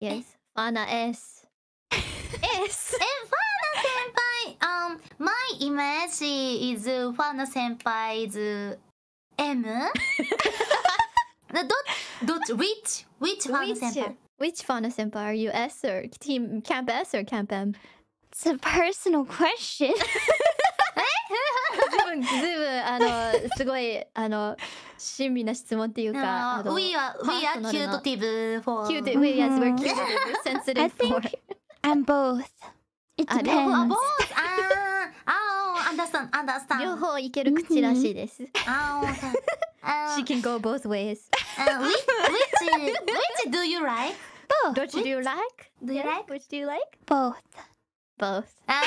Eh? Yes. Fana S. S. Eh, Fana Senpai, um, my image is uh, Fana senpai is uh, M. Dot, dot, which, which Fana Which, senpai? which Fana senpai are you? S or team Camp S or Camp M? It's a personal question. すごいあの親身な質問っていうか、あ Uh, の we are, we are パーソナルな cutative for. cute. We yes, we're Mhm. cute. Sensitive I for. think I'm both. It Ah, depends. both. Ah, oh, understand, understand. 両方いける口らしいです。Ah. Uh, She can go both ways. uh, which, which, which do you like? Which do you like? Do you like? Which do you like? Both. Both. Ah,